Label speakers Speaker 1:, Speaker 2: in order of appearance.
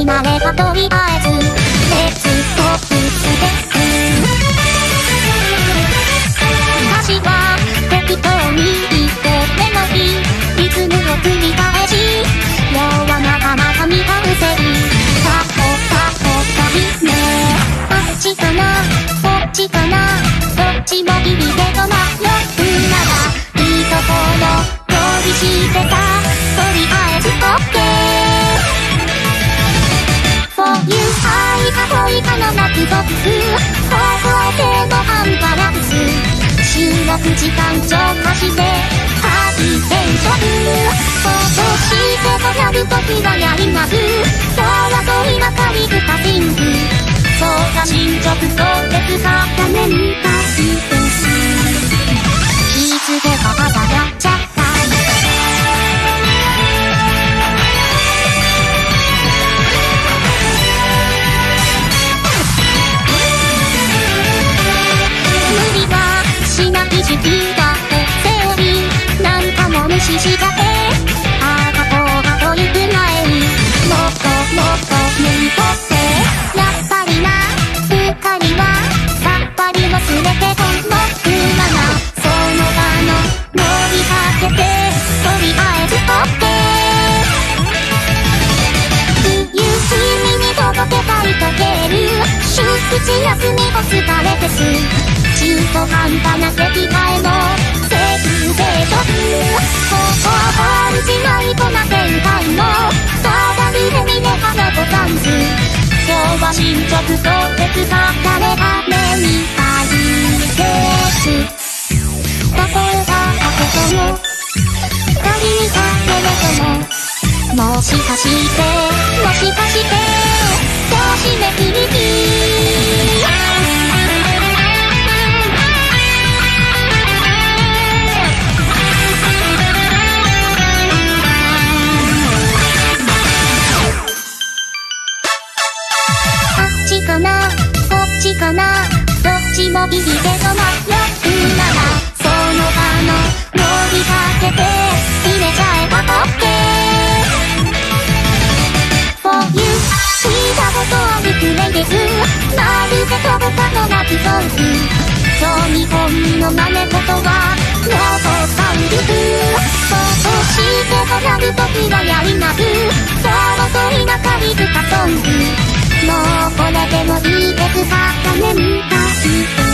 Speaker 1: 今ればとりあえずレッツトップステップ歌詞は適当に言ってメロディーリズムを繰り返し要はなかなか未完成タコタコタビねあっちかなこっちかなどっちもギリでか恋かの夏ボックス高校生のアンバランス収録時間超過してハイテンション放送してとなる時はやります争いまかりふたシングそうか進捗と別がダメにパスですしない時期だってセオリーなんかも無視しちゃってああこうがという前にもっともっと抜いとってやっぱりなうっかりはさっぱり忘れてと思うままその場の乗りかけてとりあえず OK 冬君に届けたいとける出口休みお疲れです中途半端な席替えのセグレーションここは感じないとな展開のただ見てみね花子ダンス今日は進捗と別が誰が目に入るです例えば過去とも仮にだけれどももしかしてっちかな。どっちもいいけど迷うな。らその場の乗りかけて入れちゃえば OK For you 聞いたことあるプレイですまるで飛ぶかの泣きソースそう日本の真似事はノートスタイルそうしてとなるときはやります。そうと田舎にかソングもうこれでもいいですか？金に貸し